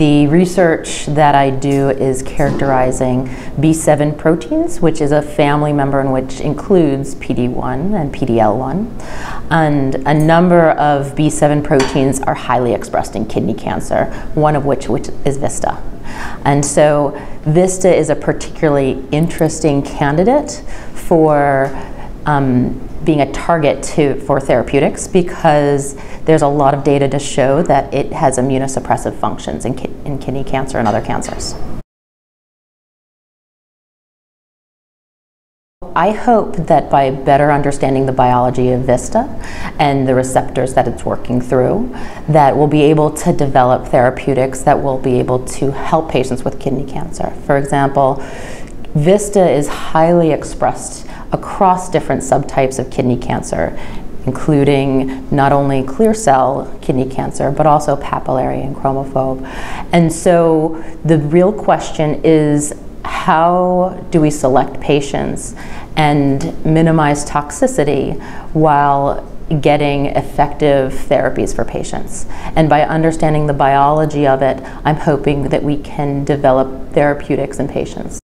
The research that I do is characterizing B7 proteins, which is a family member in which includes PD1 and PDL1. And a number of B7 proteins are highly expressed in kidney cancer, one of which, which is VISTA. And so VISTA is a particularly interesting candidate for um, being a target to, for therapeutics because there's a lot of data to show that it has immunosuppressive functions in, ki in kidney cancer and other cancers. I hope that by better understanding the biology of VISTA and the receptors that it's working through, that we'll be able to develop therapeutics that will be able to help patients with kidney cancer. For example, VISTA is highly expressed across different subtypes of kidney cancer, including not only clear cell kidney cancer, but also papillary and chromophobe. And so the real question is how do we select patients and minimize toxicity while getting effective therapies for patients. And by understanding the biology of it, I'm hoping that we can develop therapeutics in patients.